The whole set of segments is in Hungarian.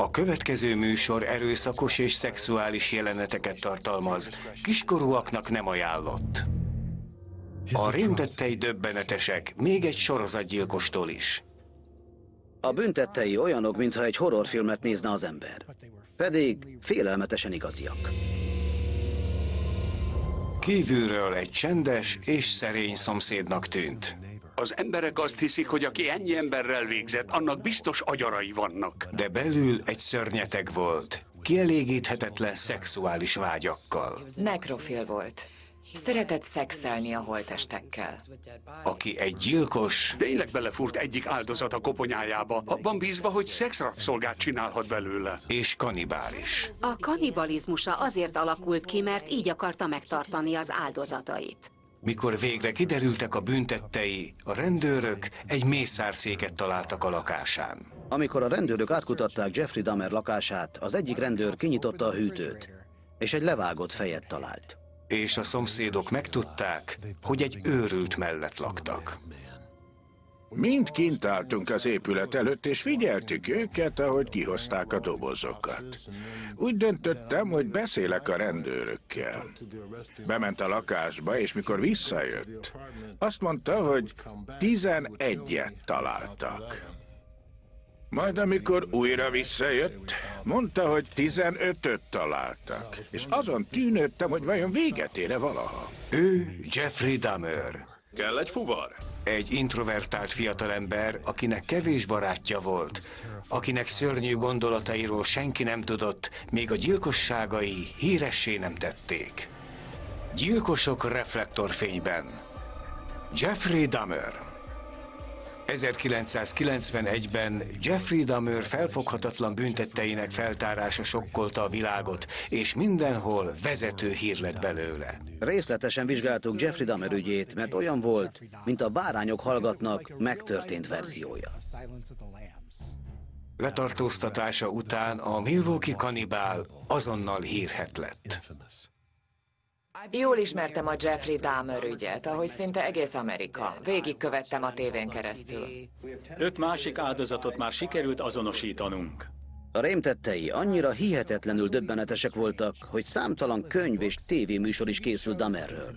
A következő műsor erőszakos és szexuális jeleneteket tartalmaz, kiskorúaknak nem ajánlott. A rémtettei döbbenetesek, még egy sorozatgyilkostól is. A büntettei olyanok, mintha egy horrorfilmet nézne az ember. Pedig félelmetesen igaziak. Kívülről egy csendes és szerény szomszédnak tűnt. Az emberek azt hiszik, hogy aki ennyi emberrel végzett, annak biztos agyarai vannak. De belül egy szörnyeteg volt, kielégíthetetlen szexuális vágyakkal, Nekrofil volt. Szeretett szexelni a holtestekkel. aki egy gyilkos, Tényleg belefúrt egyik áldozat a koponyájába, abban bízva, hogy szexrabszolgát csinálhat belőle. és kanibális. A kannibalizmusa azért alakult ki, mert így akarta megtartani az áldozatait. Mikor végre kiderültek a büntettei, a rendőrök egy mészárszéket találtak a lakásán. Amikor a rendőrök átkutatták Jeffrey Dahmer lakását, az egyik rendőr kinyitotta a hűtőt, és egy levágott fejet talált. És a szomszédok megtudták, hogy egy őrült mellett laktak. Mind kint álltunk az épület előtt, és figyeltük őket, ahogy kihozták a dobozokat. Úgy döntöttem, hogy beszélek a rendőrökkel. Bement a lakásba, és mikor visszajött, azt mondta, hogy 11-et találtak. Majd amikor újra visszajött, mondta, hogy 15-öt találtak. És azon tűnődtem, hogy vajon véget ére valaha. Ő Jeffrey Dahmer, Kell egy fuvar? Egy introvertált fiatalember, akinek kevés barátja volt, akinek szörnyű gondolatairól senki nem tudott, még a gyilkosságai híressé nem tették. Gyilkosok reflektorfényben. Jeffrey Dahmer. 1991-ben Jeffrey Dahmer felfoghatatlan büntetteinek feltárása sokkolta a világot, és mindenhol vezető hír lett belőle. Részletesen vizsgáltuk Jeffrey Dahmer ügyét, mert olyan volt, mint a bárányok hallgatnak megtörtént verziója. Letartóztatása után a Milwaukee kanibál azonnal hírhet lett. Jól ismertem a Jeffrey Dahmer ügyet, ahogy szinte egész Amerika. Végigkövettem a tévén keresztül. Öt másik áldozatot már sikerült azonosítanunk. A rémtettei annyira hihetetlenül döbbenetesek voltak, hogy számtalan könyv és tévéműsor is készült Dahmerről.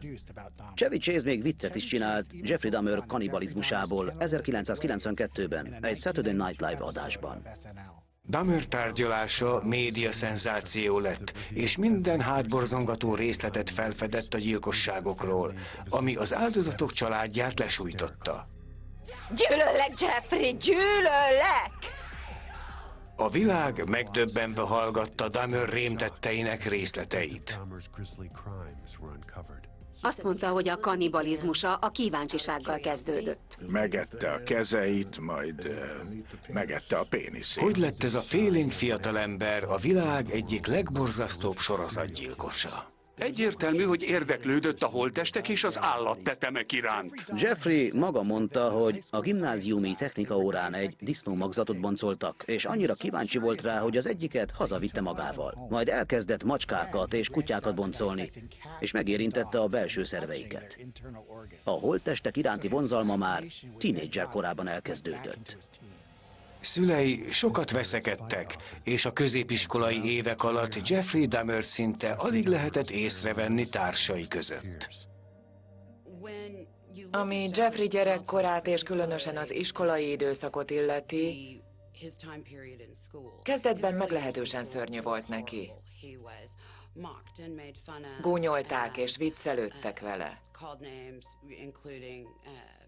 Chevy Chase még viccet is csinált Jeffrey Dahmer kanibalizmusából 1992-ben egy Saturday Night Live adásban. Dahmer tárgyalása média szenzáció lett, és minden hátborzongató részletet felfedett a gyilkosságokról, ami az áldozatok családját lesújtotta. Gyűlöllek, Jeffrey, gyűlöllek! A világ megdöbbenve hallgatta Dahmer rémtetteinek részleteit. Azt mondta, hogy a kannibalizmusa a kíváncsisággal kezdődött. Megette a kezeit, majd eh, megette a péniszét. Hogy lett ez a félénk fiatalember a világ egyik legborzasztóbb sorozatgyilkosa? Egyértelmű, hogy érdeklődött a holtestek és az állattetemek iránt. Jeffrey maga mondta, hogy a gimnáziumi technika órán egy disznómagzatot boncoltak, és annyira kíváncsi volt rá, hogy az egyiket hazavitte magával. Majd elkezdett macskákat és kutyákat boncolni, és megérintette a belső szerveiket. A holttestek iránti vonzalma már tínédzser korában elkezdődött. Szülei sokat veszekedtek, és a középiskolai évek alatt Jeffrey Dahmer szinte alig lehetett észrevenni társai között. Ami Jeffrey gyerekkorát és különösen az iskolai időszakot illeti, kezdetben meglehetősen szörnyű volt neki. Gúnyolták és viccelődtek vele.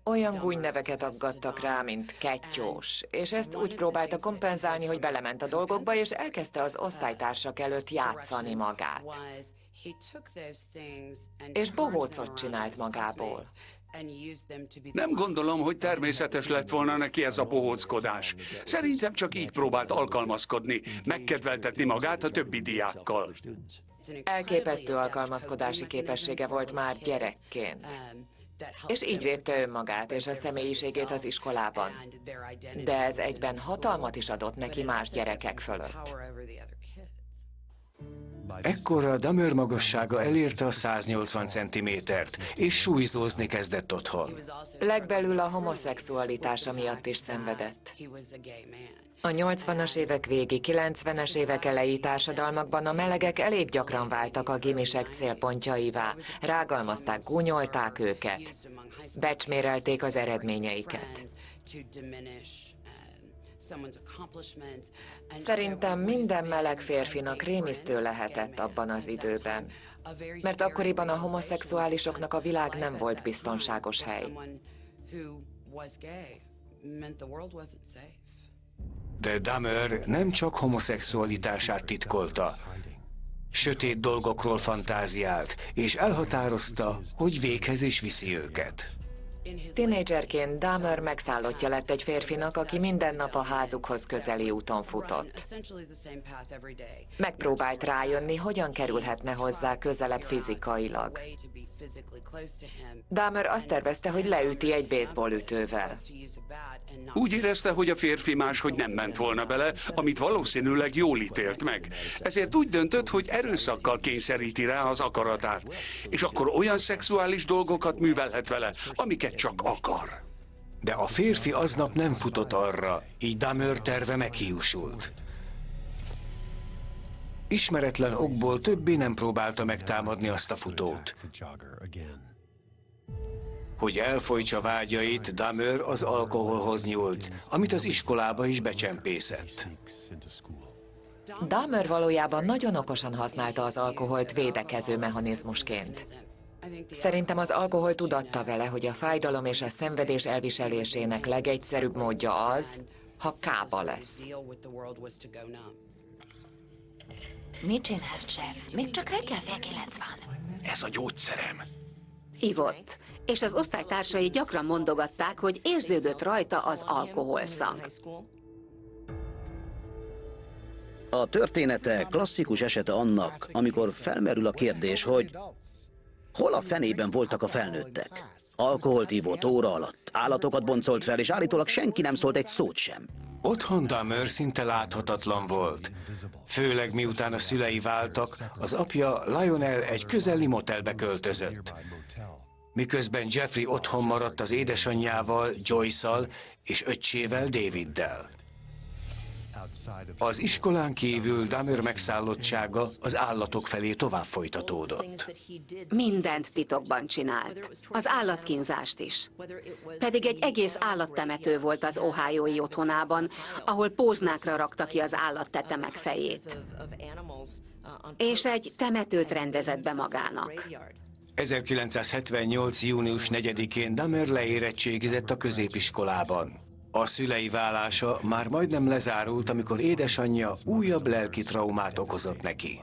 Olyan gúnyneveket aggattak rá, mint kettyós, és ezt úgy próbálta kompenzálni, hogy belement a dolgokba, és elkezdte az osztálytársak előtt játszani magát. És bohócot csinált magából. Nem gondolom, hogy természetes lett volna neki ez a bohóckodás. Szerintem csak így próbált alkalmazkodni, megkedveltetni magát a többi diákkal. Elképesztő alkalmazkodási képessége volt már gyerekként. És így védte önmagát és a személyiségét az iskolában. De ez egyben hatalmat is adott neki más gyerekek fölött. Ekkorra Dahmer magassága elérte a 180 centimétert, és súlyzózni kezdett otthon. Legbelül a homoszexualitása miatt is szenvedett. A 80-as évek végi, 90-es évek elejé társadalmakban a melegek elég gyakran váltak a gimisek célpontjaivá. Rágalmazták, gúnyolták őket. Becsmérelték az eredményeiket. Szerintem minden meleg férfinak rémisztő lehetett abban az időben, mert akkoriban a homoszexuálisoknak a világ nem volt biztonságos hely. De Dahmer nem csak homoszexualitását titkolta. Sötét dolgokról fantáziált, és elhatározta, hogy véghez is viszi őket. Tinédzserként Dahmer megszállottja lett egy férfinak, aki minden nap a házukhoz közeli úton futott. Megpróbált rájönni, hogyan kerülhetne hozzá közelebb fizikailag. Dahmer azt tervezte, hogy leüti egy baseball ütővel. Úgy érezte, hogy a férfi máshogy nem ment volna bele, amit valószínűleg jól ítélt meg. Ezért úgy döntött, hogy erőszakkal kényszeríti rá az akaratát, és akkor olyan szexuális dolgokat művelhet vele, amiket csak akar. De a férfi aznap nem futott arra, így Dahmer terve meghiúsult. Ismeretlen okból többé nem próbálta megtámadni azt a futót. Hogy elfolytsa vágyait, Dahmer az alkoholhoz nyúlt, amit az iskolába is becsempészett. Dahmer valójában nagyon okosan használta az alkoholt védekező mechanizmusként. Szerintem az alkohol tudatta vele, hogy a fájdalom és a szenvedés elviselésének legegyszerűbb módja az, ha kába lesz. Mit csinálsz, Jeff? Még csak reggel fél kilenc van. Ez a gyógyszerem. Ivott, és az osztálytársai gyakran mondogatták, hogy érződött rajta az alkoholszag. A története klasszikus esete annak, amikor felmerül a kérdés, hogy hol a fenében voltak a felnőttek? Alkoholt ívott óra alatt, állatokat boncolt fel, és állítólag senki nem szólt egy szót sem. Otthon Dahmer szinte láthatatlan volt. Főleg miután a szülei váltak, az apja Lionel egy közeli motelbe költözött. Miközben Jeffrey otthon maradt az édesanyjával, Joyce-szal és öccsével, Daviddel. Az iskolán kívül Dahmer megszállottsága az állatok felé tovább folytatódott. Mindent titokban csinált, az állatkínzást is. Pedig egy egész állattemető volt az Ohiói otthonában, ahol póznákra rakta ki az állattetemek fejét. És egy temetőt rendezett be magának. 1978. június 4-én Dahmer leérettségizett a középiskolában. A szülei válása már majdnem lezárult, amikor édesanyja újabb lelki traumát okozott neki.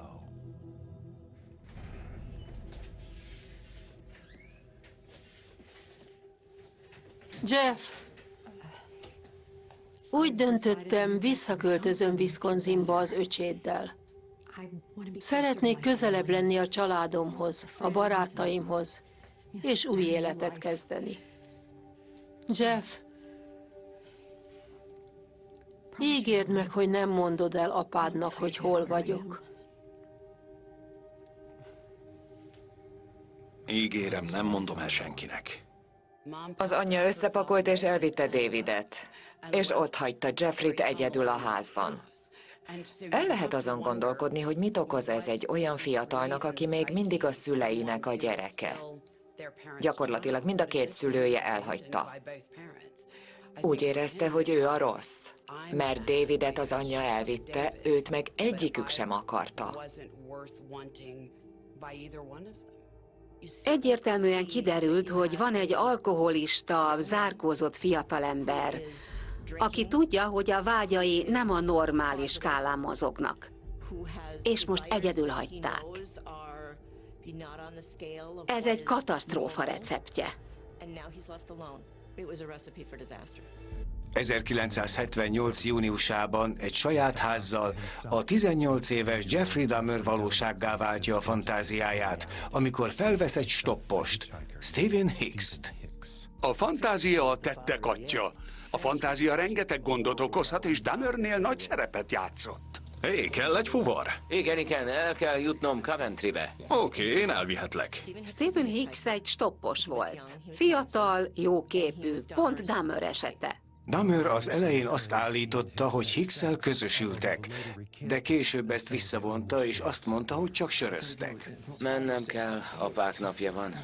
Jeff, úgy döntöttem, visszaköltözöm Wisconsinba az öcséddel. Szeretnék közelebb lenni a családomhoz, a barátaimhoz, és új életet kezdeni. Jeff, ígérd meg, hogy nem mondod el apádnak, hogy hol vagyok. Ígérem, nem mondom el senkinek. Az anyja összepakolt és elvitte Davidet, és ott hagyta Jeffrey-t egyedül a házban. El lehet azon gondolkodni, hogy mit okoz ez egy olyan fiatalnak, aki még mindig a szüleinek a gyereke. Gyakorlatilag mind a két szülője elhagyta. Úgy érezte, hogy ő a rossz, mert Davidet az anyja elvitte, őt meg egyikük sem akarta. Egyértelműen kiderült, hogy van egy alkoholista, zárkózott fiatalember, aki tudja, hogy a vágyai nem a normális skálán mozognak. És most egyedül hagyták. Ez egy katasztrófa receptje. 1978. júniusában egy saját házzal a 18 éves Jeffrey Dahmer valósággá váltja a fantáziáját, amikor felvesz egy stoppost, Stephen Hicks-t. A fantázia a tettek atya. A fantázia rengeteg gondot okozhat, és Dahmernél nagy szerepet játszott. Hé, hey, kell egy fuvar? Igen, igen, el kell jutnom Coventrybe. Oké, okay, én elvihetlek. Stephen Hicks egy stoppos volt. Fiatal, jóképű, pont Dahmer esete. Dahmer az elején azt állította, hogy hicks közösültek, de később ezt visszavonta, és azt mondta, hogy csak söröztek. Mennem kell, apák napja van.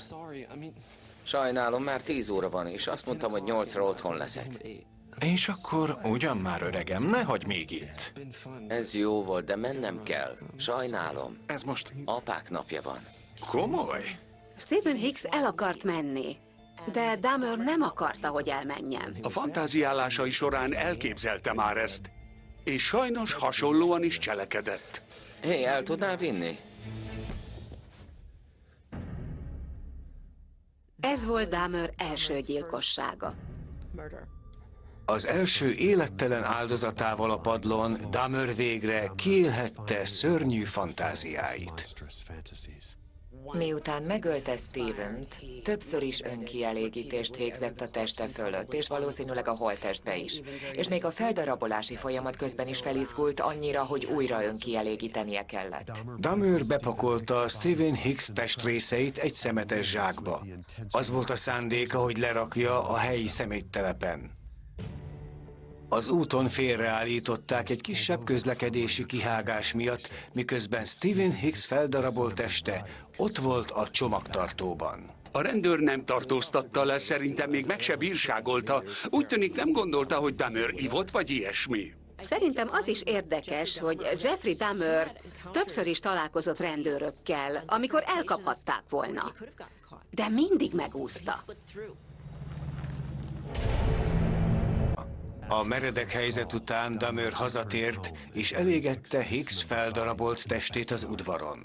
Sajnálom, már tíz óra van, és azt mondtam, hogy nyolcra otthon leszek. És akkor ugyan már öregem, ne hagyj még itt. Ez jó volt, de mennem kell. Sajnálom. Ez most Apák napja van. komoly? Stephen Hicks el akart menni, de Dahmer nem akarta, hogy elmenjen. A fantáziálásai során elképzelte már ezt, és sajnos hasonlóan is cselekedett. Hé, el tudnál vinni? Ez volt Dahmer első gyilkossága. Az első élettelen áldozatával a padlón Dahmer végre kiélhette szörnyű fantáziáit. Miután megölte Stevent, többször is önkielégítést végzett a teste fölött, és valószínűleg a holttestbe is. És még a feldarabolási folyamat közben is felizgult annyira, hogy újra önkielégítenie kellett. Dahmer bepakolta Stephen Hicks testrészeit egy szemetes zsákba. Az volt a szándéka, hogy lerakja a helyi szeméttelepen. Az úton félreállították egy kisebb közlekedési kihágás miatt, miközben Stephen Hicks feldarabolt teste ott volt a csomagtartóban. A rendőr nem tartóztatta le, szerintem még meg se bírságolta. Úgy tűnik nem gondolta, hogy Dahmer ivott vagy ilyesmi. Szerintem az is érdekes, hogy Jeffrey Dahmer többször is találkozott rendőrökkel, amikor elkaphatták volna. De mindig megúszta. A meredek helyzet után Dahmer hazatért, és elégette Hicks feldarabolt testét az udvaron.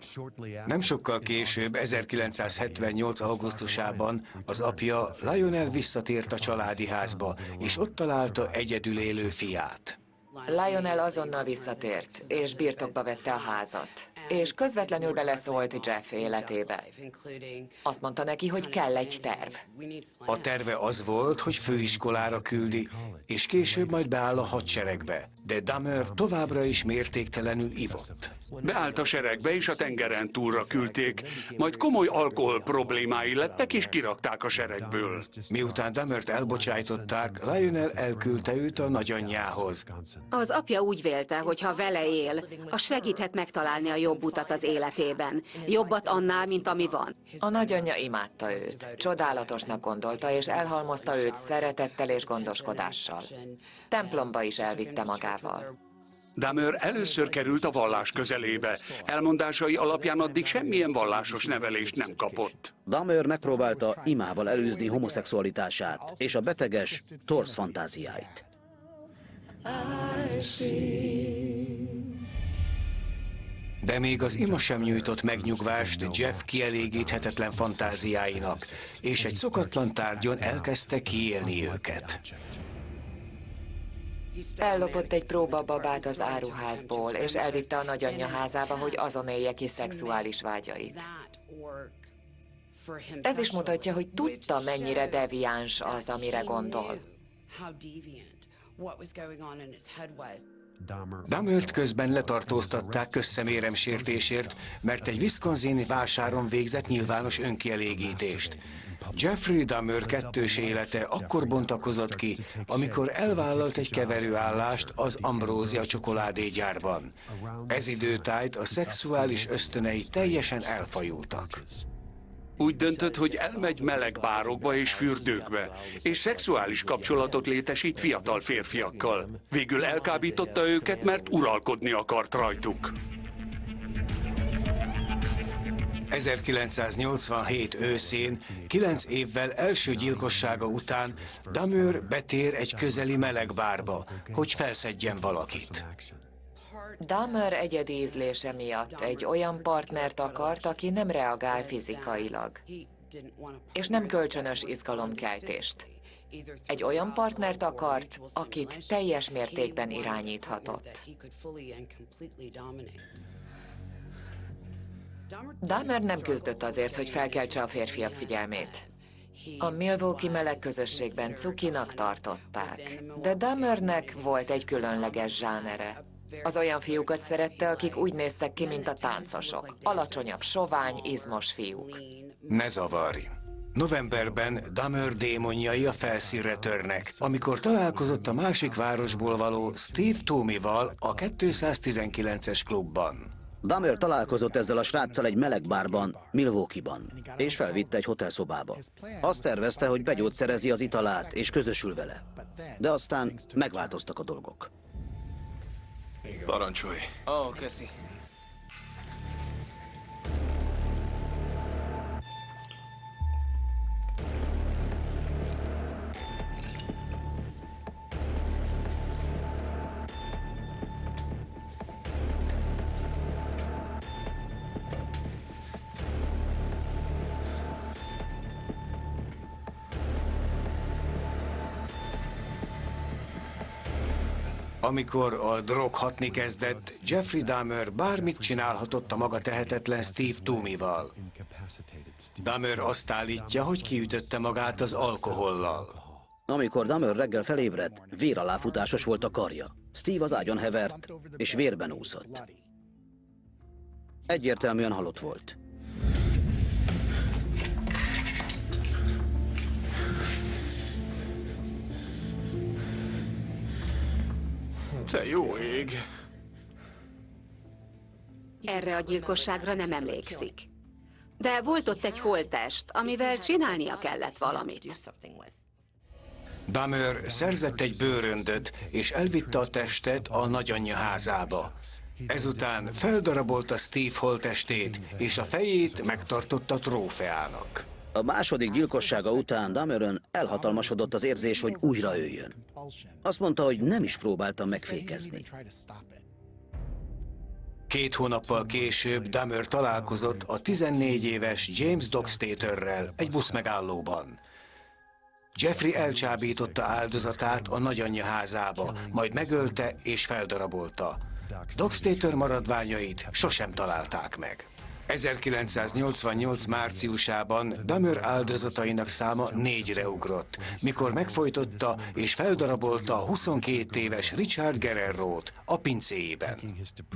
Nem sokkal később, 1978. augusztusában az apja Lionel visszatért a családi házba, és ott találta egyedül élő fiát. Lionel azonnal visszatért, és birtokba vette a házat. És közvetlenül beleszólt Jeff életébe. Azt mondta neki, hogy kell egy terv. A terve az volt, hogy főiskolára küldi, és később majd beáll a hadseregbe. De Dahmer továbbra is mértéktelenül ivott. Beállt a seregbe, és a tengeren túlra küldték, majd komoly alkohol problémái lettek, és kirakták a seregből. Miután Dahmert elbocsájtották, Lionel elküldte őt a nagyanyjához. Az apja úgy vélte, hogy ha vele él, az segíthet megtalálni a jobb utat az életében. Jobbat annál, mint ami van. A nagyanyja imádta őt, csodálatosnak gondolta, és elhalmozta őt szeretettel és gondoskodással. Templomba is elvitte magával. Dahmer először került a vallás közelébe. Elmondásai alapján addig semmilyen vallásos nevelést nem kapott. Dahmer megpróbálta imával előzni homoszexualitását és a beteges, torz fantáziáit. De még az ima sem nyújtott megnyugvást Jeff kielégíthetetlen fantáziáinak, és egy szokatlan tárgyon elkezdte kiélni őket. Ellopott egy próbababát az áruházból, és elvitte a nagyanyja házába, hogy azon élje ki szexuális vágyait. Ez is mutatja, hogy tudta, mennyire deviáns az, amire gondol. Damert közben letartóztatták közszemérem sértésért, mert egy Wisconsini vásáron végzett nyilvános önkielégítést. Jeffrey Dahmer kettős élete akkor bontakozott ki, amikor elvállalt egy keverőállást az Ambrózia csokoládégyárban. Ez időtájt a szexuális ösztönei teljesen elfajultak. Úgy döntött, hogy elmegy meleg bárokba és fürdőkbe, és szexuális kapcsolatot létesít fiatal férfiakkal. Végül elkábította őket, mert uralkodni akart rajtuk. 1987 őszén, kilenc évvel első gyilkossága után Damör betér egy közeli melegbárba, hogy felszedjen valakit. Dahmer egyedi ízlése miatt egy olyan partnert akart, aki nem reagál fizikailag, és nem kölcsönös izgalomkeltést. Egy olyan partnert akart, akit teljes mértékben irányíthatott. Dahmer nem küzdött azért, hogy felkeltse a férfiak figyelmét. A Milwaukee meleg közösségben cukinak tartották, de Dahmernek volt egy különleges zsánere. Az olyan fiúkat szerette, akik úgy néztek ki, mint a táncosok. Alacsonyabb, sovány, izmos fiúk. Ne zavarj! Novemberben Dahmer démonjai a felszínre törnek, amikor találkozott a másik városból való Steve Tomival a 219-es klubban. Dahmer találkozott ezzel a sráccal egy meleg bárban, Milwaukee-ban, és felvitte egy hotelszobába. Azt tervezte, hogy begyógyszerezi az italát, és közösül vele. De aztán megváltoztak a dolgok. Parancsolj. Ó, oh, köszi. Amikor a drog hatni kezdett, Jeffrey Dahmer bármit csinálhatott a maga tehetetlen Steve Toomey-val. Dahmer azt állítja, hogy kiütötte magát az alkohollal. Amikor Dahmer reggel felébredt, véraláfutásos volt a karja. Steve az ágyon hevert, és vérben úszott. Egyértelműen halott volt. Te jó ég. Erre a gyilkosságra nem emlékszik. De volt ott egy holtest, amivel csinálnia kellett valamit. Dahmer szerzett egy bőröndöt, és elvitte a testet a nagyanyja házába. Ezután feldarabolta Steve holtestét, és a fejét megtartotta trófeának. A második gyilkossága után Dameron elhatalmasodott az érzés, hogy újra öljön. Azt mondta, hogy nem is próbálta megfékezni. Két hónappal később Dahmer találkozott a 14 éves James Dockstaterrel egy buszmegállóban. Jeffrey elcsábította áldozatát a nagyanyja házába, majd megölte és feldarabolta. Dockstater maradványait sosem találták meg. 1988 márciusában Dahmer áldozatainak száma négyre ugrott, mikor megfojtotta és feldarabolta a 22 éves Richard Guerrero-t a pincéjében.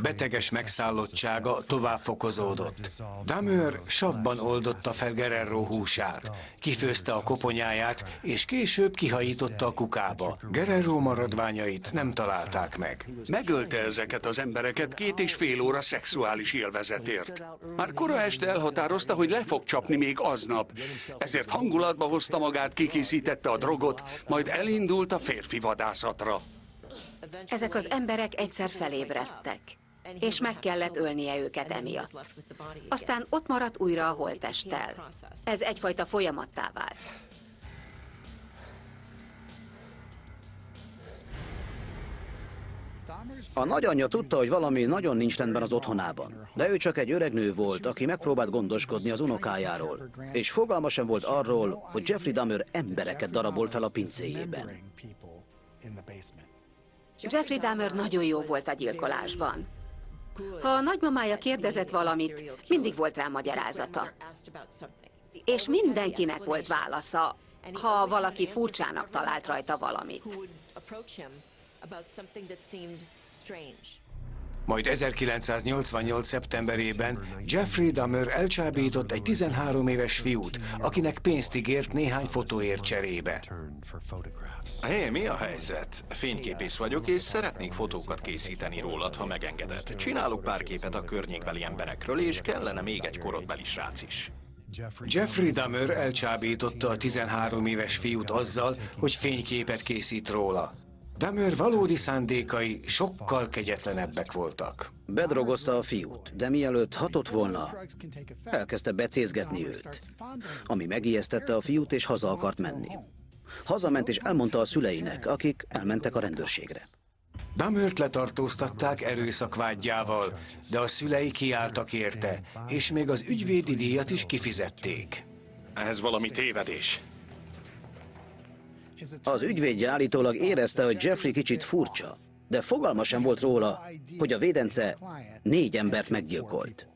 Beteges megszállottsága tovább fokozódott. Dahmer savban oldotta fel Guerrero húsát, kifőzte a koponyáját, és később kihajította a kukába. Guerrero maradványait nem találták meg. Megölte ezeket az embereket két és fél óra szexuális élvezetért. Már kora este elhatározta, hogy le fog csapni még aznap. Ezért hangulatba hozta magát, kikészítette a drogot, majd elindult a férfi vadászatra. Ezek az emberek egyszer felébredtek, és meg kellett ölnie őket emiatt. Aztán ott maradt újra a holtesttel. Ez egyfajta folyamattá vált. A nagyanyja tudta, hogy valami nagyon nincs rendben az otthonában, de ő csak egy öreg nő volt, aki megpróbált gondoskodni az unokájáról, és fogalma sem volt arról, hogy Jeffrey Dahmer embereket darabol fel a pincéjében. Jeffrey Dahmer nagyon jó volt a gyilkolásban. Ha a nagymamája kérdezett valamit, mindig volt rá magyarázata. És mindenkinek volt válasza, ha valaki furcsának talált rajta valamit. Majd 1988. szeptemberében Jeffrey Dahmer elcsábított egy 13 éves fiút, akinek pénzt ígért néhány fotóért cserébe. Hé, mi a helyzet? Fényképész vagyok, és szeretnék fotókat készíteni rólad, ha megengeded. Csinálok pár képet a környékbeli emberekről, és kellene még egy korodbeli srác is. Jeffrey Dahmer elcsábította a 13 éves fiút azzal, hogy fényképet készít róla. Dahmer valódi szándékai sokkal kegyetlenebbek voltak. Bedrogozta a fiút, de mielőtt hatott volna, elkezdte becézgetni őt, ami megijesztette a fiút, és haza akart menni. Hazament és elmondta a szüleinek, akik elmentek a rendőrségre. Dahmert letartóztatták erőszakvágyjával, de a szülei kiálltak érte, és még az ügyvédi díjat is kifizették. Ez valami tévedés. Az ügyvédje állítólag érezte, hogy Jeffrey kicsit furcsa, de fogalma sem volt róla, hogy a védence négy embert meggyilkolt.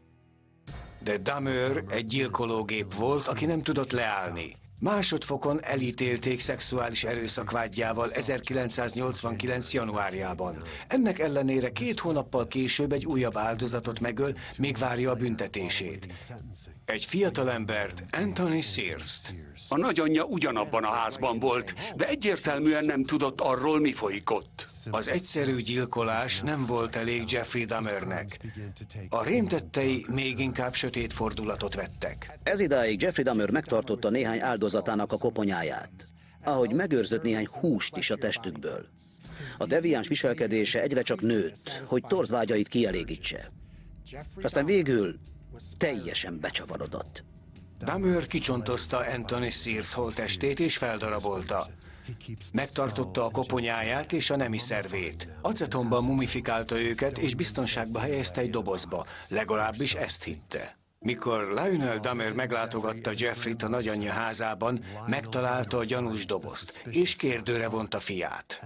De Dahmer egy gyilkológép volt, aki nem tudott leállni. Másodfokon elítélték szexuális erőszak vágyával 1989. januárjában. Ennek ellenére két hónappal később egy újabb áldozatot megöl, még várja a büntetését. Egy fiatalembert, Anthony Sears-t. A nagyanyja ugyanabban a házban volt, de egyértelműen nem tudott arról, mi folyik ott. Az egyszerű gyilkolás nem volt elég Jeffrey Dahmernek. A rémtettei még inkább sötét fordulatot vettek. Ez idáig Jeffrey Dahmer megtartotta néhány áldozatának a koponyáját, ahogy megőrzött néhány húst is a testükből. A deviáns viselkedése egyre csak nőtt, hogy torzvágyait kielégítse. Aztán végül teljesen becsavarodott. Dahmer kicsontozta Anthony Sears holtestét és feldarabolta. Megtartotta a koponyáját és a nemi szervét. Acetonban mumifikálta őket, és biztonságba helyezte egy dobozba. Legalábbis ezt hitte. Mikor Lionel Dahmer meglátogatta Jeffrey-t a nagyanyja házában, megtalálta a gyanús dobozt, és kérdőre vonta fiát.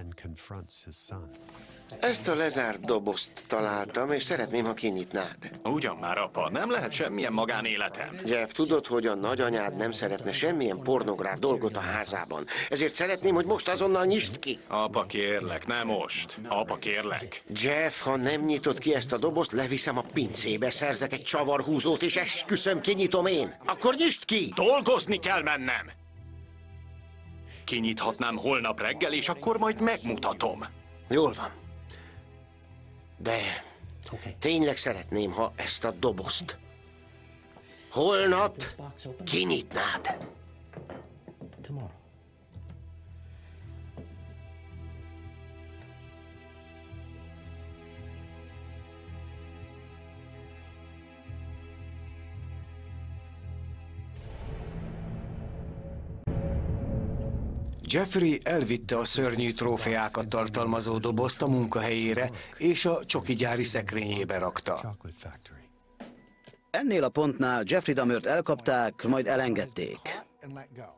Ezt a lezárt dobozt találtam, és szeretném, ha kinyitnád. Ugyan már, apa, nem lehet semmilyen magánéletem. Jeff, tudod, hogy a nagyanyád nem szeretne semmilyen pornográf dolgot a házában. Ezért szeretném, hogy most azonnal nyisd ki. Apa, kérlek, nem most. Apa, kérlek. Jeff, ha nem nyitod ki ezt a dobozt, leviszem a pincébe, szerzek egy csavarhúzót, és esküszöm, kinyitom én. Akkor nyisd ki! Dolgozni kell mennem! Kinyithatnám holnap reggel, és akkor majd megmutatom. Jól van. De tényleg szeretném, ha ezt a dobozt holnap kinyitnád. Jeffrey elvitte a szörnyű trófeákat tartalmazó dobozt a munkahelyére, és a csoki gyári szekrényébe rakta. Ennél a pontnál Jeffrey Dahmert elkapták, majd elengedték.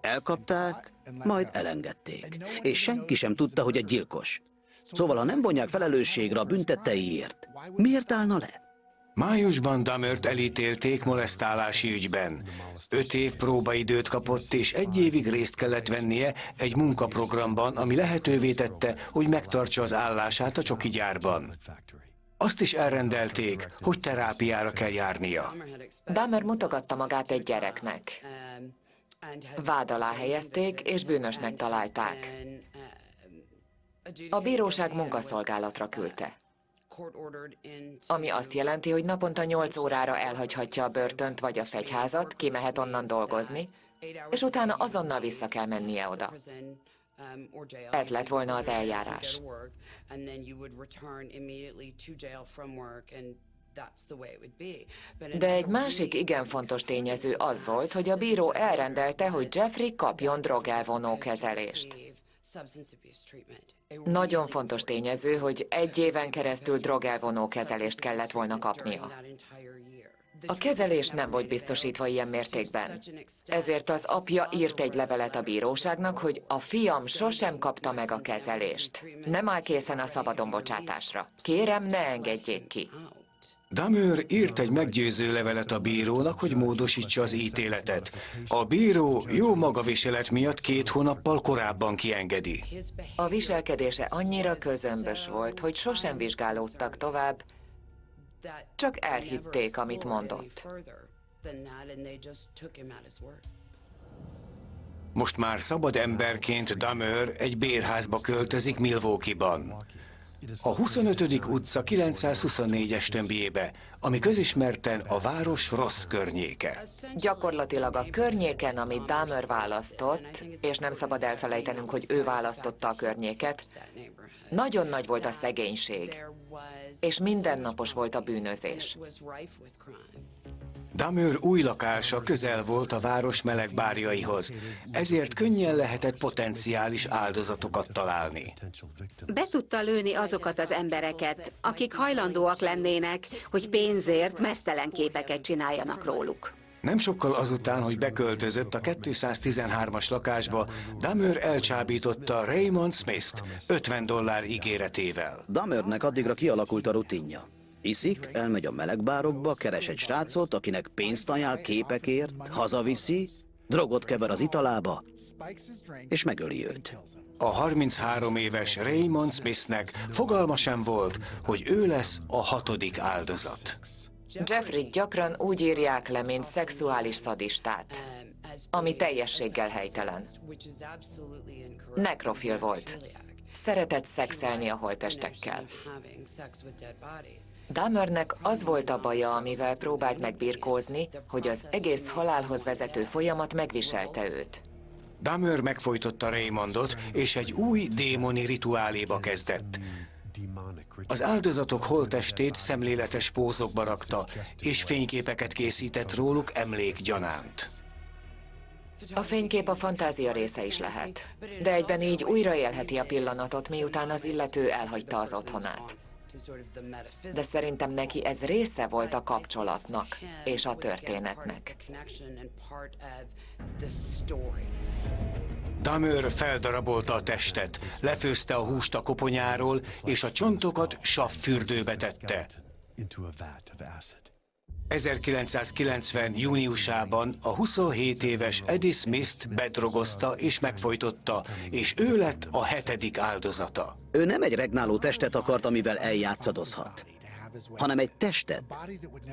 Elkapták, majd elengedték. És senki sem tudta, hogy egy gyilkos. Szóval, ha nem vonják felelősségre a büntetteiért, miért állna le? Májusban Damört elítélték molesztálási ügyben. Öt év próbaidőt kapott, és egy évig részt kellett vennie egy munkaprogramban, ami lehetővé tette, hogy megtartsa az állását a csoki gyárban. Azt is elrendelték, hogy terápiára kell járnia. Dahmer mutogatta magát egy gyereknek. Vád alá helyezték, és bűnösnek találták. A bíróság munkaszolgálatra küldte. Ami azt jelenti, hogy naponta 8 órára elhagyhatja a börtönt vagy a fegyházat, kimehet onnan dolgozni, és utána azonnal vissza kell mennie oda. Ez lett volna az eljárás. De egy másik igen fontos tényező az volt, hogy a bíró elrendelte, hogy Jeffrey kapjon drogelvonó kezelést. Nagyon fontos tényező, hogy egy éven keresztül drogelvonó kezelést kellett volna kapnia. A kezelés nem volt biztosítva ilyen mértékben. Ezért az apja írt egy levelet a bíróságnak, hogy a fiam sosem kapta meg a kezelést. Nem áll készen a szabadon bocsátásra. Kérem, ne engedjék ki. Damör írt egy meggyőző levelet a bírónak, hogy módosítsa az ítéletet. A bíró jó magaviselet miatt két hónappal korábban kiengedi. A viselkedése annyira közömbös volt, hogy sosem vizsgálódtak tovább, csak elhitték, amit mondott. Most már szabad emberként Damör egy bérházba költözik Milwaukee-ban. A 25. utca 924-es tömbjébe, ami közismerten a város rossz környéke. Gyakorlatilag a környéken, amit Dahmer választott, és nem szabad elfelejtenünk, hogy ő választotta a környéket, nagyon nagy volt a szegénység, és mindennapos volt a bűnözés. Damör új lakása közel volt a város meleg bárjaihoz, ezért könnyen lehetett potenciális áldozatokat találni. Be tudta lőni azokat az embereket, akik hajlandóak lennének, hogy pénzért mesztelen képeket csináljanak róluk. Nem sokkal azután, hogy beköltözött a 213-as lakásba, Damör elcsábította Raymond Smith-t 50 dollár ígéretével. Damörnek addigra kialakult a rutinja. Iszik, elmegy a melegbárokba, keres egy srácot, akinek pénzt ajánl képekért, hazaviszi, drogot kever az italába, és megöli őt. A 33 éves Raymond Smithnek fogalma sem volt, hogy ő lesz a hatodik áldozat. Jeffrey gyakran úgy írják le, mint szexuális szadistát, ami teljességgel helytelen. Nekrofil volt. Szeretett szexelni a holtestekkel. Dahmernek az volt a baja, amivel próbált megbirkózni, hogy az egész halálhoz vezető folyamat megviselte őt. Dahmer megfojtotta Raymondot, és egy új démoni rituáléba kezdett. Az áldozatok holtestét szemléletes pózokba rakta, és fényképeket készített róluk emlékgyanánt. A fénykép a fantázia része is lehet, de egyben így újraélheti a pillanatot, miután az illető elhagyta az otthonát. De szerintem neki ez része volt a kapcsolatnak és a történetnek. Damör feldarabolta a testet, lefőzte a húst a koponyáról, és a csontokat savfürdőbe tette. 1990. júniusában a 27 éves Eddie Smith-t bedrogozta és megfojtotta, és ő lett a hetedik áldozata. Ő nem egy regnáló testet akart, amivel eljátszadozhat, hanem egy testet,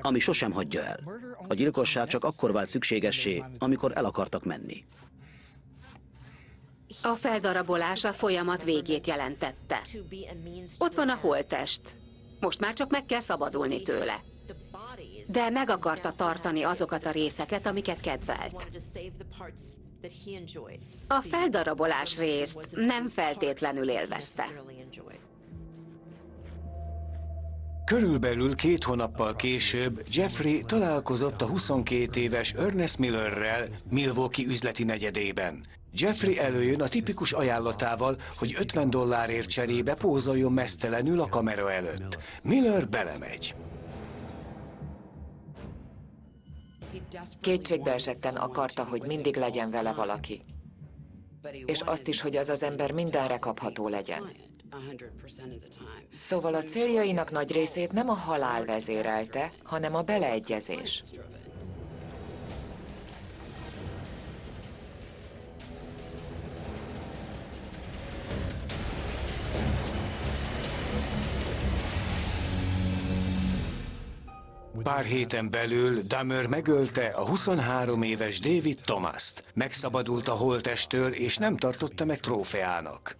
ami sosem hagyja el. A gyilkosság csak akkor vált szükségessé, amikor el akartak menni. A feldarabolás a folyamat végét jelentette. Ott van a holtest. Most már csak meg kell szabadulni tőle de meg akarta tartani azokat a részeket, amiket kedvelt. A feldarabolás részt nem feltétlenül élvezte. Körülbelül két hónappal később Jeffrey találkozott a 22 éves Ernest Millerrel Milwaukee üzleti negyedében. Jeffrey előjön a tipikus ajánlatával, hogy 50 dollárért cserébe pózoljon mesztelenül a kamera előtt. Miller belemegy. Kétségbe esetten akarta, hogy mindig legyen vele valaki. És azt is, hogy az az ember mindenre kapható legyen. Szóval a céljainak nagy részét nem a halál vezérelte, hanem a beleegyezés. Pár héten belül Dahmer megölte a 23 éves David Thomas-t. Megszabadult a holtestől, és nem tartotta meg trófeának.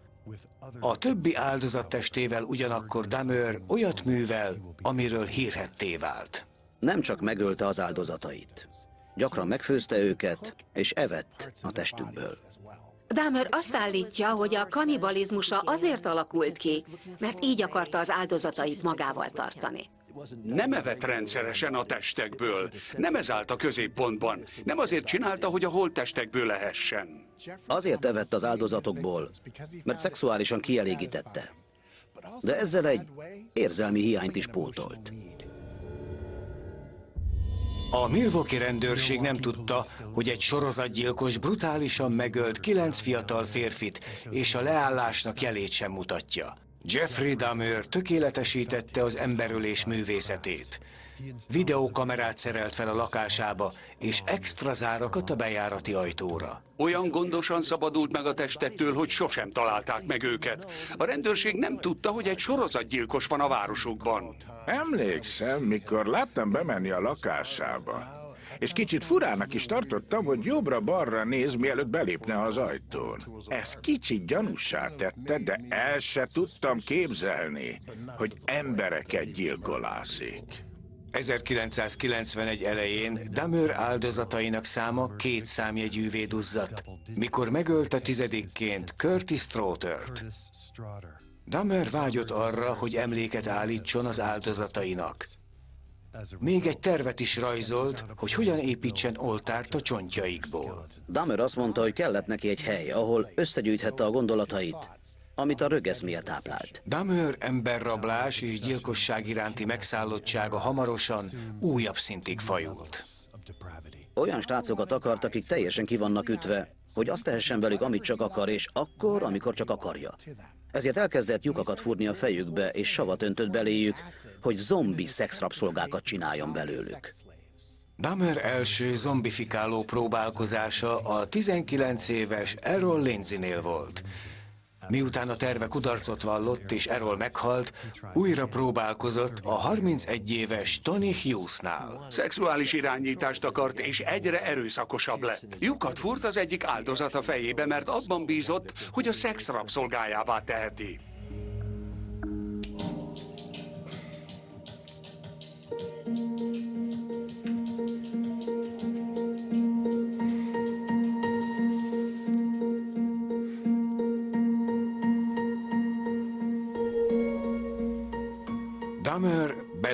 A többi áldozat testével ugyanakkor Dahmer olyat művel, amiről hírhetté vált. Nem csak megölte az áldozatait. Gyakran megfőzte őket, és evett a testükből. Dahmer azt állítja, hogy a kanibalizmusa azért alakult ki, mert így akarta az áldozatait magával tartani. Nem evett rendszeresen a testekből. Nem ez állt a középpontban. Nem azért csinálta, hogy a holttestekből lehessen. Azért evett az áldozatokból, mert szexuálisan kielégítette. De ezzel egy érzelmi hiányt is pótolt. A Milwaukee rendőrség nem tudta, hogy egy sorozatgyilkos brutálisan megölt kilenc fiatal férfit, és a leállásnak jelét sem mutatja. Jeffrey Dahmer tökéletesítette az emberölés művészetét. Videókamerát szerelt fel a lakásába, és extra zárakat a bejárati ajtóra. Olyan gondosan szabadult meg a testektől, hogy sosem találták meg őket. A rendőrség nem tudta, hogy egy sorozatgyilkos van a városukban. Emlékszem, mikor láttam bemenni a lakásába és kicsit furának is tartottam, hogy jobbra-balra néz, mielőtt belépne az ajtón. Ez kicsit gyanúsá tette, de el se tudtam képzelni, hogy embereket gyilkolászik. 1991 elején Damör áldozatainak száma két számjegyűvé duzzadt, mikor megölte tizedikként Curtis Strotert. Damer vágyott arra, hogy emléket állítson az áldozatainak. Még egy tervet is rajzolt, hogy hogyan építsen oltárt a csontjaikból. Damer azt mondta, hogy kellett neki egy hely, ahol összegyűjthette a gondolatait, amit a rögeszméje táplált. Damer emberrablás és gyilkosság iránti megszállottsága hamarosan újabb szintig fajult. Olyan srácokat akart, akik teljesen ki vannak ütve, hogy azt tehessen velük, amit csak akar, és akkor, amikor csak akarja. Ezért elkezdett lyukakat fúrni a fejükbe, és savat öntött beléjük, hogy zombi szexrabszolgákat csináljon belőlük. Dahmer első zombifikáló próbálkozása a 19 éves Errol Lindsay-nél volt. Miután a terve kudarcot vallott és Errol meghalt, újra próbálkozott a 31 éves Tony Hughesnál. Szexuális irányítást akart, és egyre erőszakosabb lett. Lyukat furt az egyik áldozata fejébe, mert abban bízott, hogy a szex rabszolgájává teheti.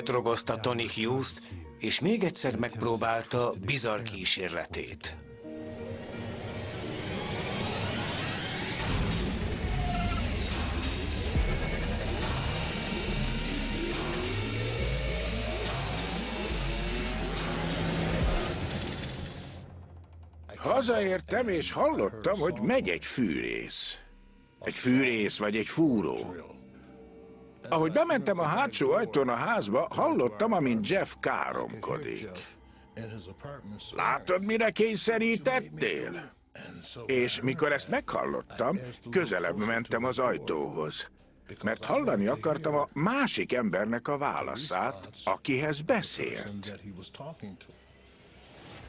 Bedrogozta Tony Hughes-t, és még egyszer megpróbálta bizarr kísérletét. Hazaértem, és hallottam, hogy megy egy fűrész. Egy fűrész vagy egy fúró. Ahogy bementem a hátsó ajtón a házba, hallottam, amint Jeff káromkodik. Látod, mire kényszerítettél? És mikor ezt meghallottam, közelebb mentem az ajtóhoz. Mert hallani akartam a másik embernek a válaszát, akihez beszélt.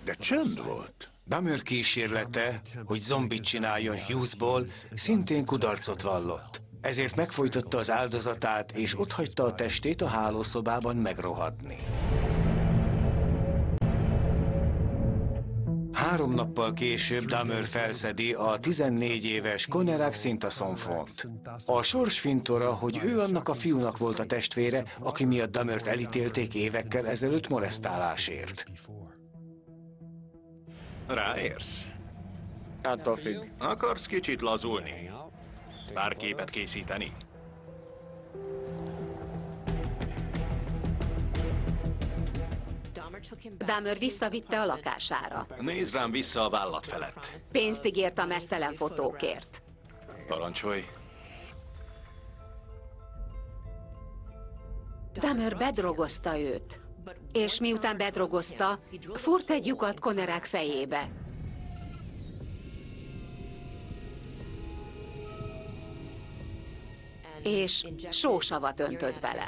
De csönd volt. Dahmer kísérlete, hogy zombit csináljon Hughesból, szintén kudarcot vallott. Ezért megfojtotta az áldozatát, és otthagyta a testét a hálószobában megrohadni. Három nappal később Dahmer felszedi a 14 éves Conerak Sintaszonfont. A sors fintora, hogy ő annak a fiúnak volt a testvére, aki miatt Dahmert elítélték évekkel ezelőtt molesztálásért. Ráérsz? Attól függ. Akarsz kicsit lazulni? Pár képet készíteni? Dahmer visszavitte a lakására. Nézd rám vissza a vállat felett. Pénzt ígért a mesztelen fotókért. Parancsolj. Dahmer bedrogozta őt. És miután bedrogozta, furt egy lyukat Konerák fejébe. És sósavat öntött bele.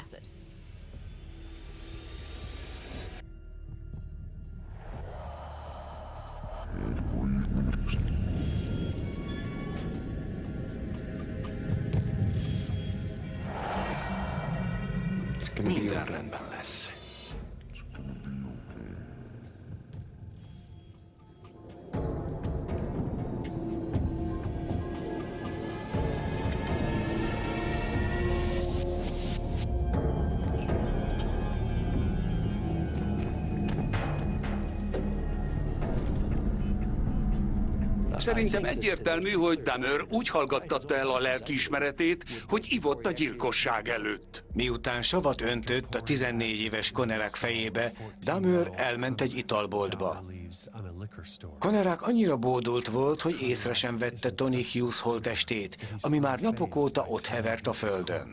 Szerintem egyértelmű, hogy Dahmer úgy hallgattatta el a lelkiismeretét, hogy ivott a gyilkosság előtt. Miután savat öntött a 14 éves Konerak fejébe, Dahmer elment egy italboltba. Konerak annyira bódult volt, hogy észre sem vette Tony Hughes holtestét, ami már napok óta ott hevert a földön.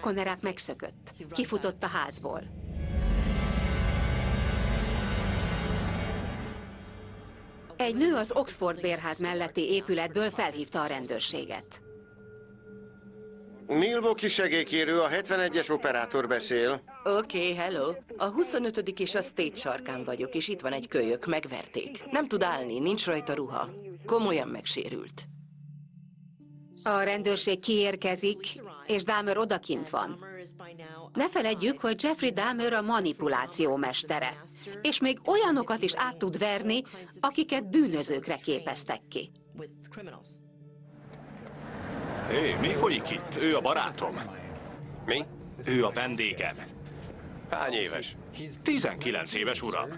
Konerák megszökött. Kifutott a házból. Egy nő az Oxford bérház melletti épületből felhívta a rendőrséget. Milwaukee segélykérő, a 71-es operátor beszél. Oké, okay, hello. A 25. és a State sarkán vagyok, és itt van egy kölyök, megverték. Nem tud állni, nincs rajta ruha. Komolyan megsérült. A rendőrség kiérkezik, és Dahmer odakint van. Ne feledjük, hogy Jeffrey Dahmer a manipuláció mestere, és még olyanokat is át tud verni, akiket bűnözőkre képeztek ki. Hé, mi folyik itt? Ő a barátom. Mi? Ő a vendégem. Hány éves? 19 éves, uram.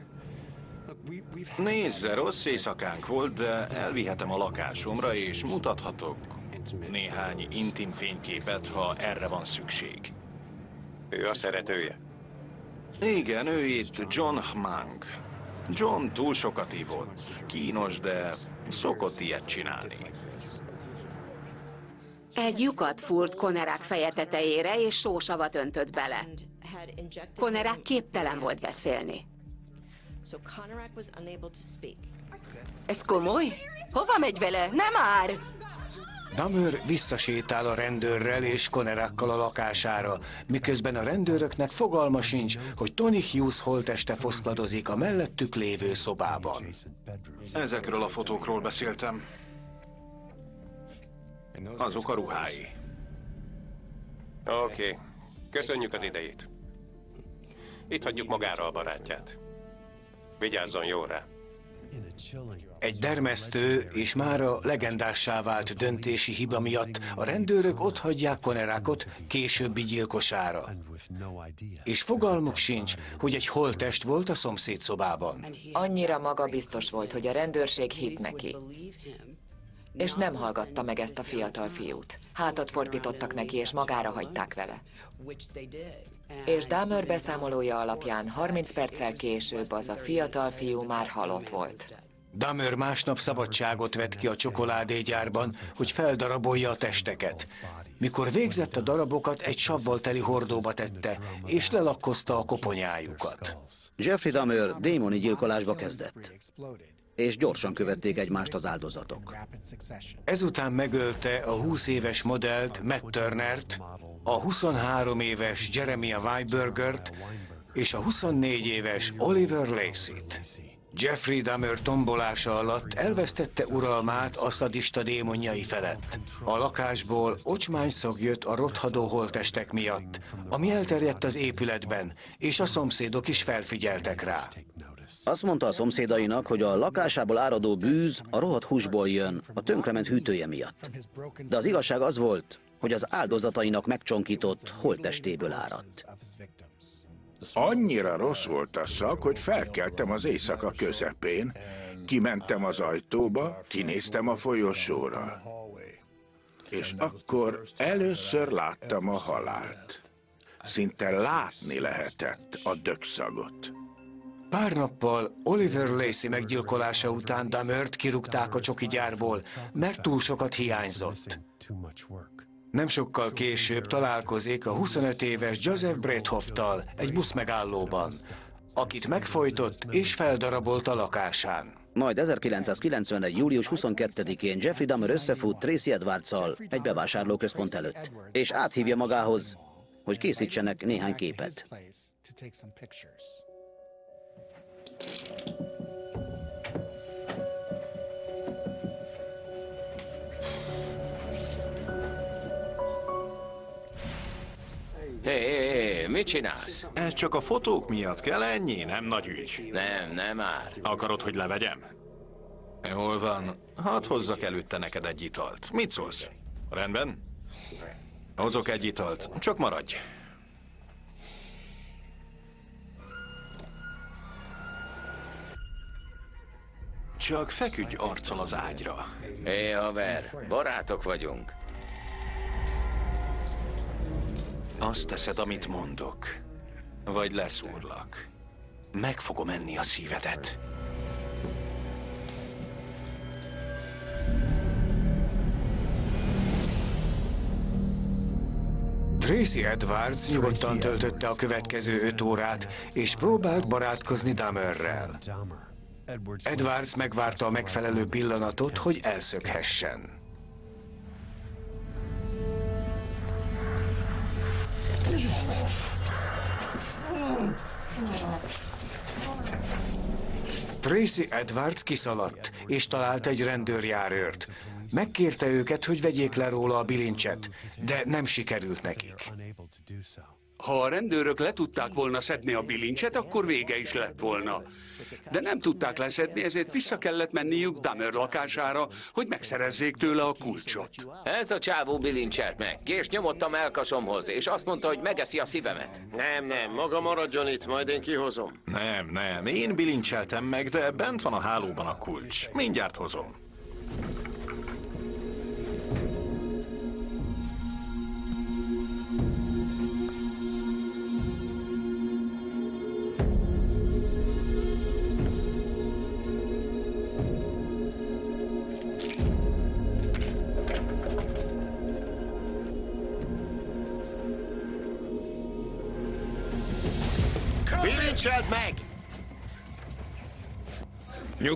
Nézze, rossz éjszakánk volt, de elvihetem a lakásomra, és mutathatok néhány intim fényképet, ha erre van szükség. Ő a szeretője? Igen, ő itt John Hmang. John túl sokat ivott. Kínos, de szokott ilyet csinálni. Egy lyukat fúrt Konerák feje tetejére, és sósavat öntött bele. Konerák képtelen volt beszélni. Ez komoly? Hova megy vele? Nem már! Damer visszasétál a rendőrrel és konerákkal a lakására, miközben a rendőröknek fogalma sincs, hogy Tony Hughes holteste foszladozik a mellettük lévő szobában. Ezekről a fotókról beszéltem. Azok a ruhái. Oké, okay. köszönjük az idejét. Itt hagyjuk magára a barátját. Vigyázzon jól rá. Egy dermesztő és mára legendássá vált döntési hiba miatt a rendőrök otthagyják Konerákot későbbi gyilkosára. És fogalmuk sincs, hogy egy holtest volt a szomszéd szobában. Annyira magabiztos volt, hogy a rendőrség hitt neki. És nem hallgatta meg ezt a fiatal fiút. Hátat fordítottak neki, és magára hagyták vele. És Dahmer beszámolója alapján 30 perccel később az a fiatal fiú már halott volt. Dahmer másnap szabadságot vett ki a csokoládégyárban, hogy feldarabolja a testeket. Mikor végzett a darabokat, egy savval teli hordóba tette, és lelakkozta a koponyájukat. Jeffrey Dahmer démoni gyilkolásba kezdett és gyorsan követték egymást az áldozatok. Ezután megölte a 20 éves modellt Matt Turnert, a 23 éves Jeremiah Weinbergert és a 24 éves Oliver Lacey-t. Jeffrey Dahmer tombolása alatt elvesztette uralmát a szadista démonjai felett. A lakásból ocsmány szog jött a rothadó holtestek miatt, ami elterjedt az épületben, és a szomszédok is felfigyeltek rá. Azt mondta a szomszédainak, hogy a lakásából áradó bűz a rohadt húsból jön, a tönkrement hűtője miatt. De az igazság az volt, hogy az áldozatainak megcsonkított holttestéből áradt. Annyira rossz volt a szak, hogy felkeltem az éjszaka közepén, kimentem az ajtóba, kinéztem a folyosóra. És akkor először láttam a halált. Szinte látni lehetett a dögszagot. Pár nappal Oliver Lacey meggyilkolása után Damert kirúgták a csoki gyárból, mert túl sokat hiányzott. Nem sokkal később találkozik a 25 éves Joseph Breithoff-tal egy buszmegállóban, akit megfojtott és feldarabolt a lakásán. Majd 1991. július 22-én Jeffrey Dahmer összefut Tracy edwards egy bevásárlóközpont előtt, és áthívja magához, hogy készítsenek néhány képet. Hé, hé, mit csinálsz? Ez csak a fotók miatt kell ennyi, nem nagy ügy. Nem, nem már. Akarod, hogy levegyem? Jól van. Hadd hozzak előtte neked egy italt. Mit szólsz? Rendben? Hozok egy italt. Csak maradj. Csak feküdj arccal az ágyra. Hé, haver, barátok vagyunk. Azt teszed, amit mondok. Vagy leszúrlak. Meg fogom enni a szívedet. Tracy Edwards nyugodtan töltötte a következő öt órát, és próbált barátkozni Dahmerrel. Edwards megvárta a megfelelő pillanatot, hogy elszökhessen. Tracy Edwards kiszaladt, és talált egy rendőrjárőrt. Megkérte őket, hogy vegyék le róla a bilincset, de nem sikerült nekik. Ha a rendőrök le tudták volna szedni a bilincset, akkor vége is lett volna. De nem tudták leszedni, ezért vissza kellett menniük Damer lakására, hogy megszerezzék tőle a kulcsot. Ez a csávó bilincselt meg, és nyomott a melkasomhoz, és azt mondta, hogy megeszi a szívemet. Nem, nem, maga maradjon itt, majd én kihozom. Nem, nem, én bilincseltem meg, de bent van a hálóban a kulcs. Mindjárt hozom.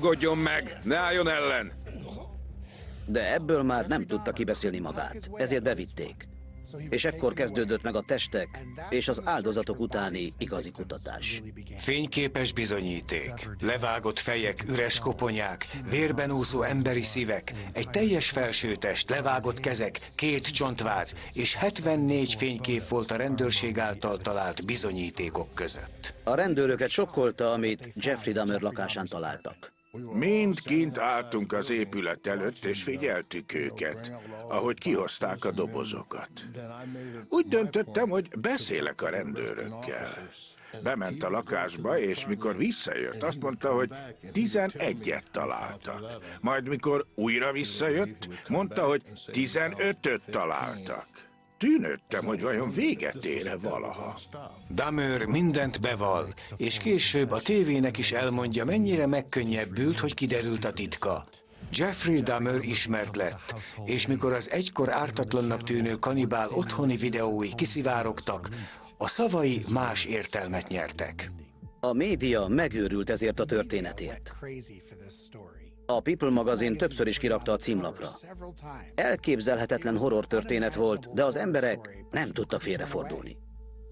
Nyugodjon meg, ne álljon ellen! De ebből már nem tudta kibeszélni magát, ezért bevitték. És ekkor kezdődött meg a testek és az áldozatok utáni igazi kutatás. Fényképes bizonyíték, levágott fejek, üres koponyák, vérben úszó emberi szívek, egy teljes felsőtest, levágott kezek, két csontváz és 74 fénykép volt a rendőrség által talált bizonyítékok között. A rendőröket sokkolta, amit Jeffrey Dahmer lakásán találtak. Mind kint álltunk az épület előtt, és figyeltük őket, ahogy kihozták a dobozokat. Úgy döntöttem, hogy beszélek a rendőrökkel. Bement a lakásba, és mikor visszajött, azt mondta, hogy 11-et találtak. Majd mikor újra visszajött, mondta, hogy 15-öt találtak. Tűnődtem, hogy vajon véget ére valaha. Damer mindent beval, és később a tévének is elmondja, mennyire megkönnyebbült, hogy kiderült a titka. Jeffrey Dahmer ismert lett, és mikor az egykor ártatlannak tűnő kanibál otthoni videói kiszivárogtak, a szavai más értelmet nyertek. A média megőrült ezért a történetért. A People magazin többször is kirakta a címlapra. Elképzelhetetlen horror történet volt, de az emberek nem tudtak félrefordulni.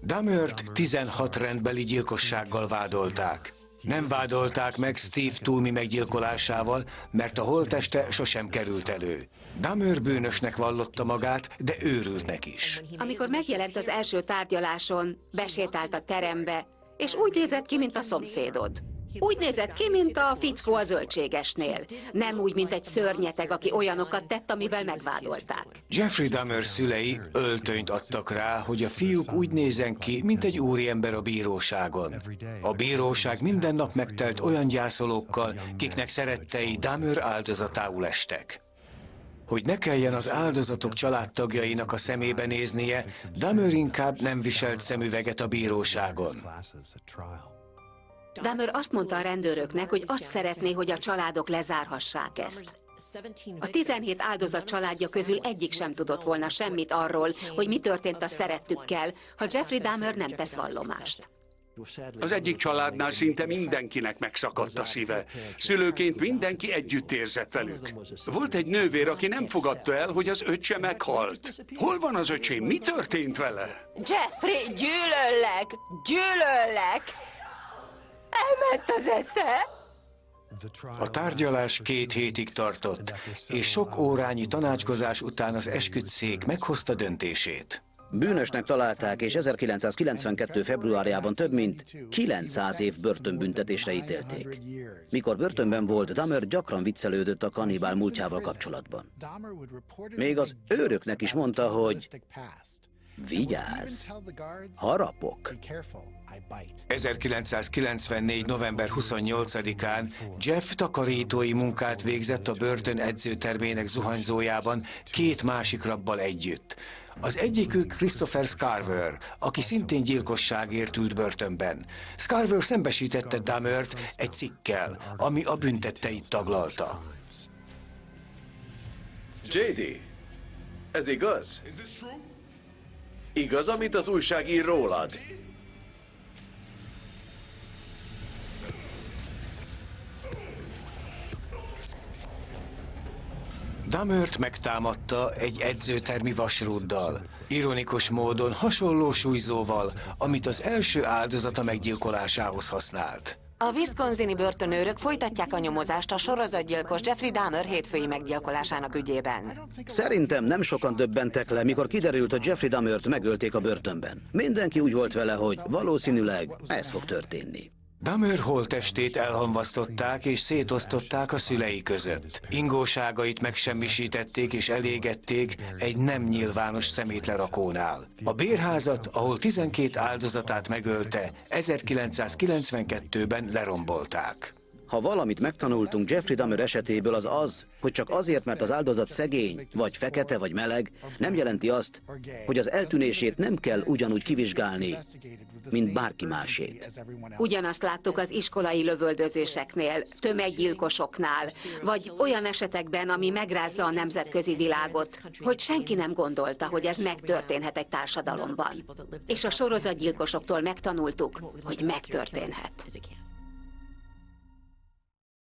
Damert 16 rendbeli gyilkossággal vádolták. Nem vádolták meg Steve Toomey meggyilkolásával, mert a holteste sosem került elő. Damer bűnösnek vallotta magát, de őrültnek is. Amikor megjelent az első tárgyaláson, besétált a terembe, és úgy nézett ki, mint a szomszédod. Úgy nézett ki, mint a fickó a zöldségesnél. Nem úgy, mint egy szörnyeteg, aki olyanokat tett, amivel megvádolták. Jeffrey Dahmer szülei öltönyt adtak rá, hogy a fiúk úgy nézen ki, mint egy úriember a bíróságon. A bíróság minden nap megtelt olyan gyászolókkal, kiknek szerettei Dahmer áldozatául estek. Hogy ne kelljen az áldozatok családtagjainak a szemébe néznie, Dahmer inkább nem viselt szemüveget a bíróságon. Dahmer azt mondta a rendőröknek, hogy azt szeretné, hogy a családok lezárhassák ezt. A 17 áldozat családja közül egyik sem tudott volna semmit arról, hogy mi történt a szerettükkel, ha Jeffrey Dahmer nem tesz vallomást. Az egyik családnál szinte mindenkinek megszakadt a szíve. Szülőként mindenki együtt érzett velük. Volt egy nővér, aki nem fogadta el, hogy az öccse meghalt. Hol van az öcsém? Mi történt vele? Jeffrey, gyűlöllek! Gyűlöllek! Elment az esze! A tárgyalás két hétig tartott, és sok órányi tanácskozás után az esküdszék meghozta döntését. Bűnösnek találták, és 1992. februárjában több mint 900 év börtönbüntetésre ítélték. Mikor börtönben volt, Dahmer gyakran viccelődött a kannibál múltjával kapcsolatban. Még az őröknek is mondta, hogy vigyázz, harapok. 1994. november 28-án Jeff takarítói munkát végzett a börtön edzőtermének zuhanyzójában két másik rabbal együtt. Az egyikük Christopher Scarver, aki szintén gyilkosságért ült börtönben. Scarver szembesítette Damert egy cikkel, ami a büntetteit taglalta. JD, ez igaz? Igaz, amit az újság ír rólad? Damert megtámadta egy edzőtermi vasrúddal. Ironikus módon hasonló súlyzóval, amit az első áldozata meggyilkolásához használt. A Wisconsini börtönőrök folytatják a nyomozást a sorozatgyilkos Jeffrey Dahmer hétfői meggyilkolásának ügyében. Szerintem nem sokan döbbentek le, mikor kiderült, hogy Jeffrey Dahmert megölték a börtönben. Mindenki úgy volt vele, hogy valószínűleg ez fog történni. Damer holttestét elhamvasztották és szétosztották a szülei között. Ingóságait megsemmisítették és elégették egy nem nyilvános szemétlerakónál. A bérházat, ahol 12 áldozatát megölte, 1992-ben lerombolták. Ha valamit megtanultunk Jeffrey Dahmer esetéből, az az, hogy csak azért, mert az áldozat szegény, vagy fekete, vagy meleg, nem jelenti azt, hogy az eltűnését nem kell ugyanúgy kivizsgálni, mint bárki másét. Ugyanazt láttuk az iskolai lövöldözéseknél, tömeggyilkosoknál, vagy olyan esetekben, ami megrázza a nemzetközi világot, hogy senki nem gondolta, hogy ez megtörténhet egy társadalomban. És a sorozatgyilkosoktól megtanultuk, hogy megtörténhet.